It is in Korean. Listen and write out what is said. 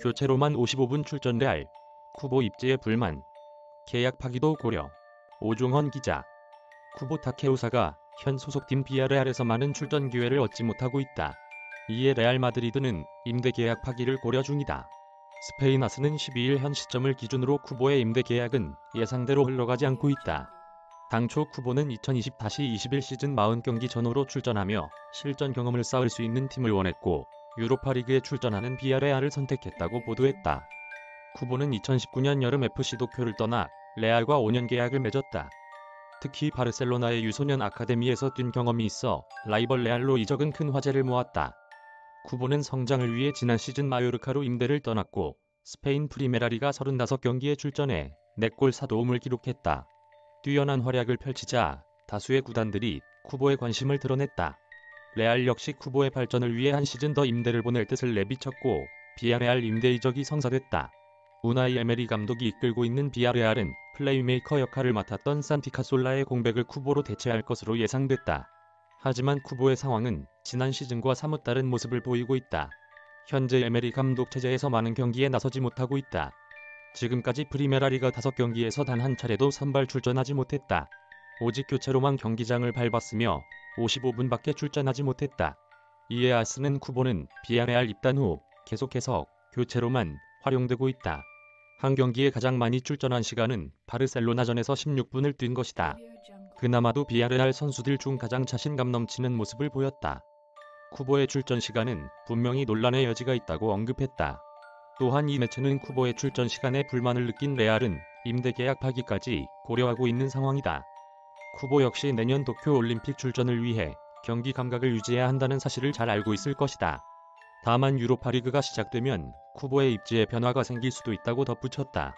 교체로만 55분 출전 레알. 쿠보 입지에 불만. 계약 파기도 고려. 오종헌 기자. 쿠보 타케우사가 현 소속팀 비아레알에서 많은 출전 기회를 얻지 못하고 있다. 이에 레알 마드리드는 임대 계약 파기를 고려 중이다. 스페인 아스는 12일 현 시점을 기준으로 쿠보의 임대 계약은 예상대로 흘러가지 않고 있다. 당초 쿠보는 2020-21 시즌 40경기 전후로 출전하며 실전 경험을 쌓을 수 있는 팀을 원했고 유로파리그에 출전하는 비아레알을 선택했다고 보도했다. 쿠보는 2019년 여름 FC 도쿄를 떠나 레알과 5년 계약을 맺었다. 특히 바르셀로나의 유소년 아카데미에서 뛴 경험이 있어 라이벌 레알로 이적은 큰 화제를 모았다. 쿠보는 성장을 위해 지난 시즌 마요르카로 임대를 떠났고 스페인 프리메라리가 35경기에 출전해 4골 4도움을 기록했다. 뛰어난 활약을 펼치자 다수의 구단들이 쿠보에 관심을 드러냈다. 레알 역시 쿠보의 발전을 위해 한 시즌 더 임대를 보낼 뜻을 내비쳤고 비아레알 임대 이적이 성사됐다. 우나이 에메리 감독이 이끌고 있는 비아레알은 플레이메이커 역할을 맡았던 산티 카솔라의 공백을 쿠보로 대체할 것으로 예상됐다. 하지만 쿠보의 상황은 지난 시즌과 사뭇 다른 모습을 보이고 있다. 현재 에메리 감독 체제에서 많은 경기에 나서지 못하고 있다. 지금까지 프리메라리가 5경기에서 단 한 차례도 선발 출전하지 못했다. 오직 교체로만 경기장을 밟았으며 55분밖에 출전하지 못했다. 이에 아스는 쿠보는 비아레알 입단 후 계속해서 교체로만 활용되고 있다. 한 경기에 가장 많이 출전한 시간은 바르셀로나전에서 16분을 뛴 것이다. 그나마도 비아레알 선수들 중 가장 자신감 넘치는 모습을 보였다. 쿠보의 출전 시간은 분명히 논란의 여지가 있다고 언급했다. 또한 이 매체는 쿠보의 출전 시간에 불만을 느낀 레알은 임대 계약 파기까지 고려하고 있는 상황이다. 쿠보 역시 내년 도쿄 올림픽 출전을 위해 경기 감각을 유지해야 한다는 사실을 잘 알고 있을 것이다. 다만 유로파리그가 시작되면 쿠보의 입지에 변화가 생길 수도 있다고 덧붙였다.